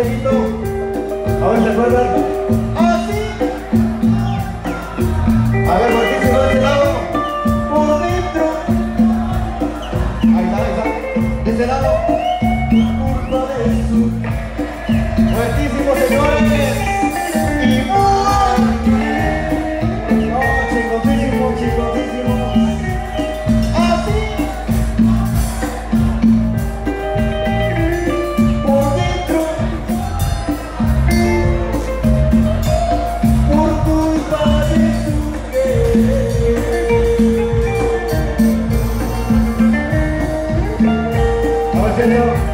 A ver, ¿se acuerdan? 안녕하세요.